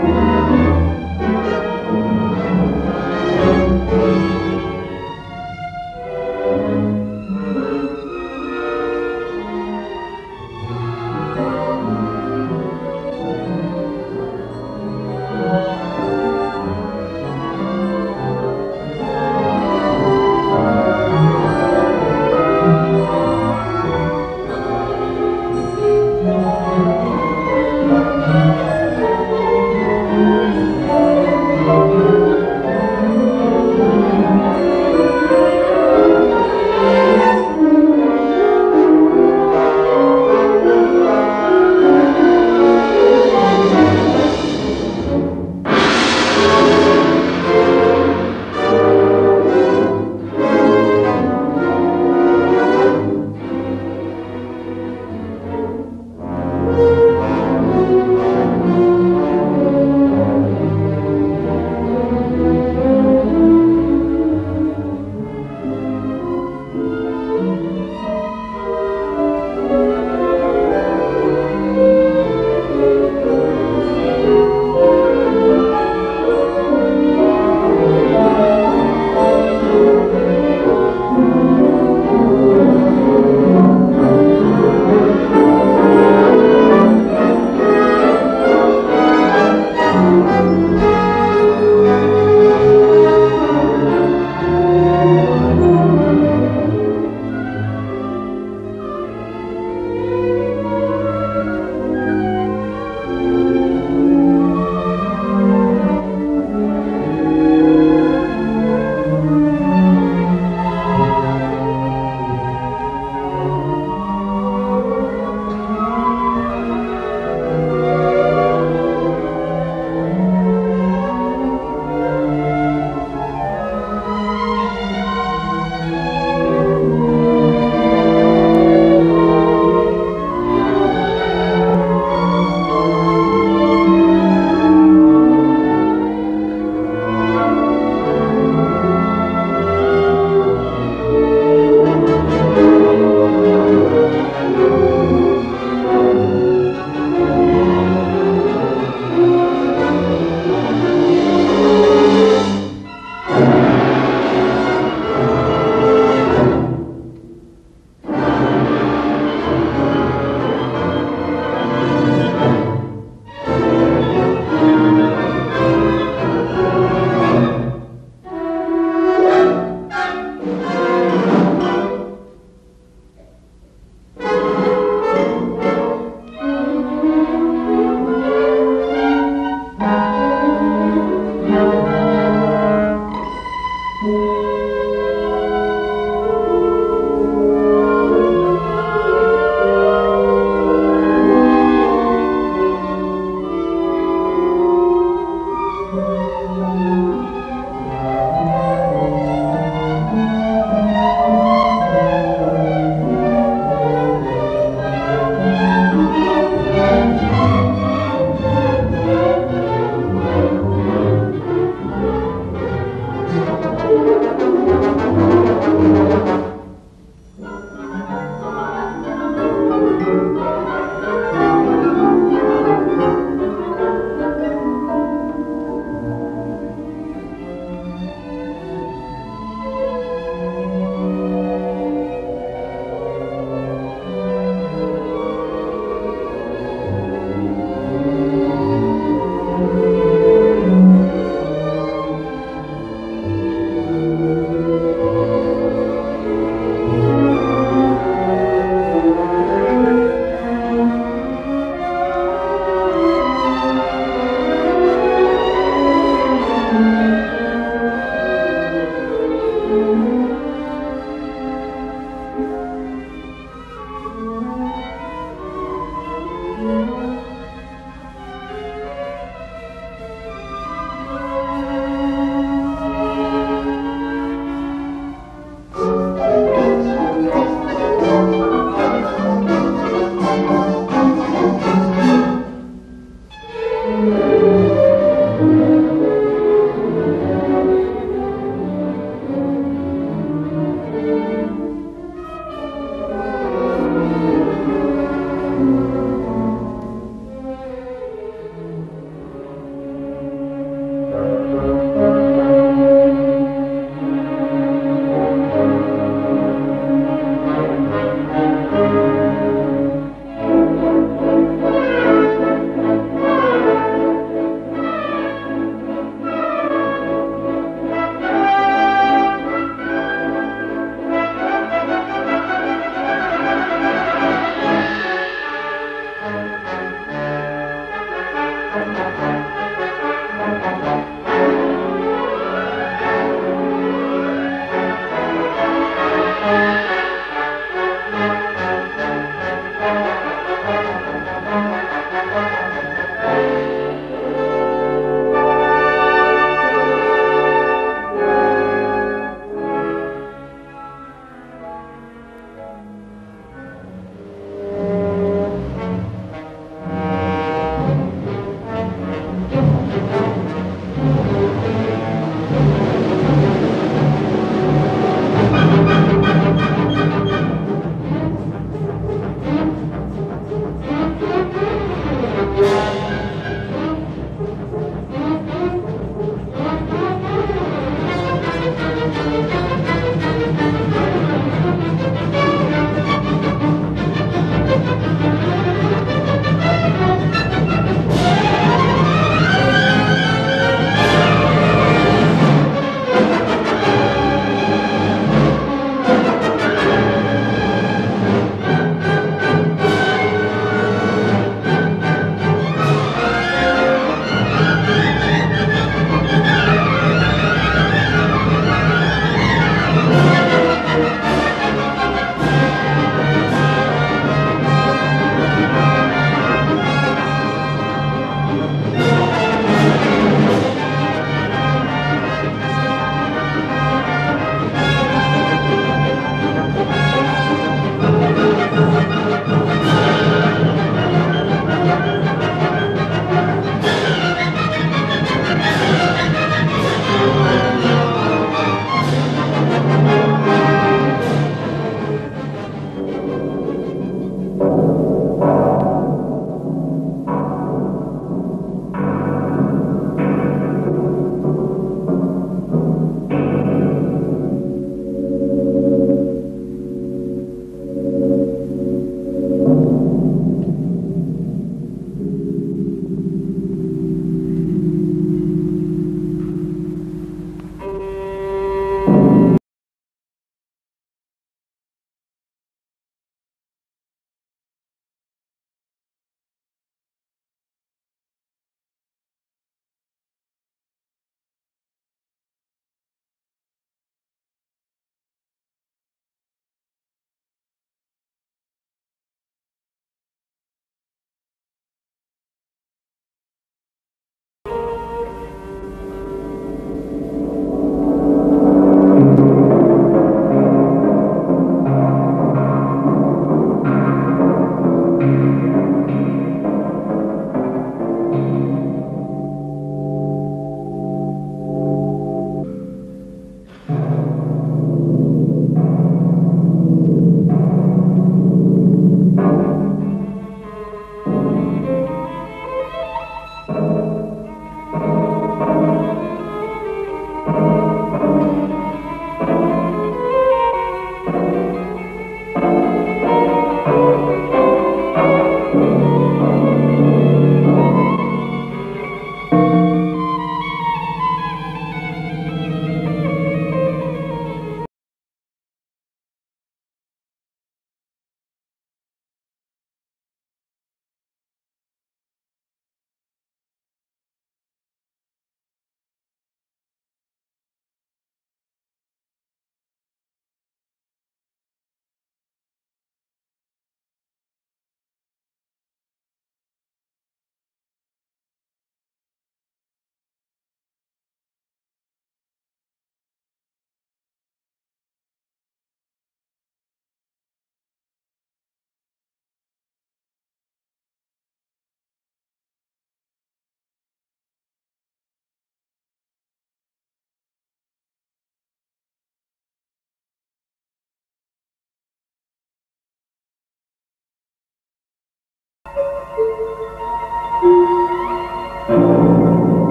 Música